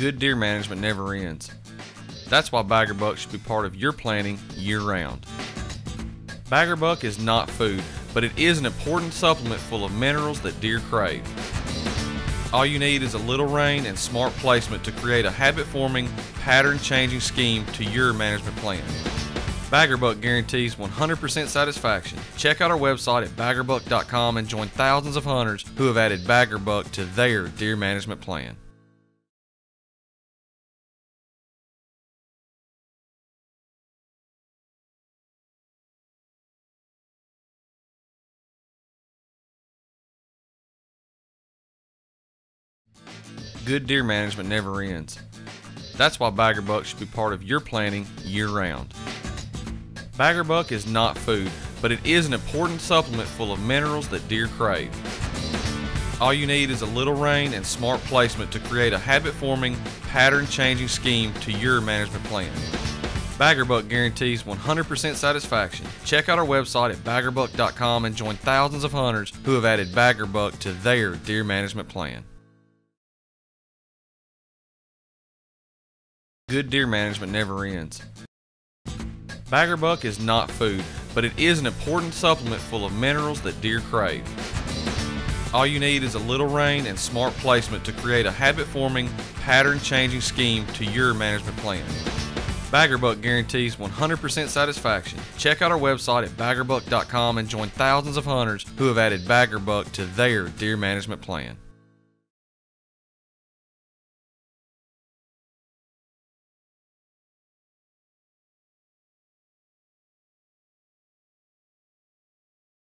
Good deer management never ends. That's why Bag-R-Buck should be part of your planning year round. Bag-R-Buck is not food, but it is an important supplement full of minerals that deer crave. All you need is a little rain and smart placement to create a habit forming, pattern changing scheme to your management plan. Bag-R-Buck guarantees 100% satisfaction. Check out our website at bagrbuck.com and join thousands of hunters who have added Bag-R-Buck to their deer management plan. Good deer management never ends. That's why Bag-R-Buck should be part of your planning year round. Bag-R-Buck is not food, but it is an important supplement full of minerals that deer crave. All you need is a little rain and smart placement to create a habit forming, pattern changing scheme to your management plan. Bag-R-Buck guarantees 100% satisfaction. Check out our website at bagrbuck.com and join thousands of hunters who have added Bag-R-Buck to their deer management plan. Good deer management never ends. Bag-R-Buck is not food, but it is an important supplement full of minerals that deer crave. All you need is a little rain and smart placement to create a habit forming, pattern changing scheme to your management plan. Bag-R-Buck guarantees 100% satisfaction. Check out our website at bagrbuck.com and join thousands of hunters who have added Bag-R-Buck to their deer management plan.